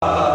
아